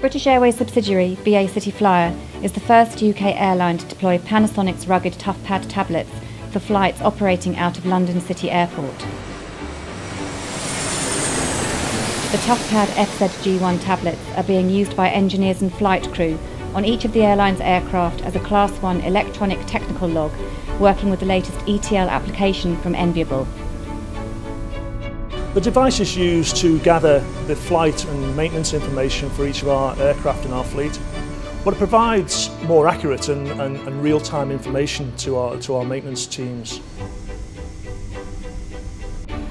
British Airways subsidiary BA City Flyer is the first UK airline to deploy Panasonic's rugged ToughPad tablets for flights operating out of London City Airport. The ToughPad FZ-G1 tablets are being used by engineers and flight crew on each of the airline's aircraft as a Class 1 electronic technical log, working with the latest ETL application from Enviable. The device is used to gather the flight and maintenance information for each of our aircraft in our fleet. But it provides more accurate and, and, and real-time information to our, to our maintenance teams.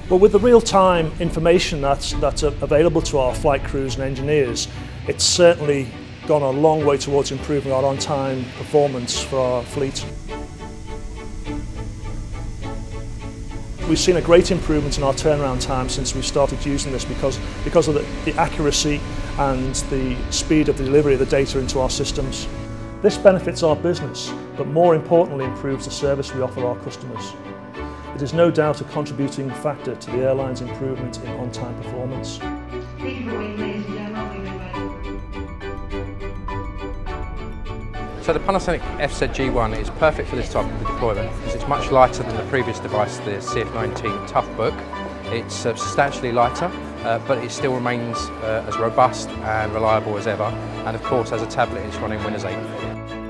But with the real-time information that's, that's available to our flight crews and engineers, it's certainly gone a long way towards improving our on-time performance for our fleet. We've seen a great improvement in our turnaround time since we started using this because, because of the, the accuracy and the speed of the delivery of the data into our systems. This benefits our business, but more importantly improves the service we offer our customers. It is no doubt a contributing factor to the airline's improvement in on-time performance. So the Panasonic FZ-G1 is perfect for this type of deployment because it's much lighter than the previous device, the CF19 Toughbook. It's uh, substantially lighter, uh, but it still remains uh, as robust and reliable as ever. And of course, as a tablet, it's running Windows 8.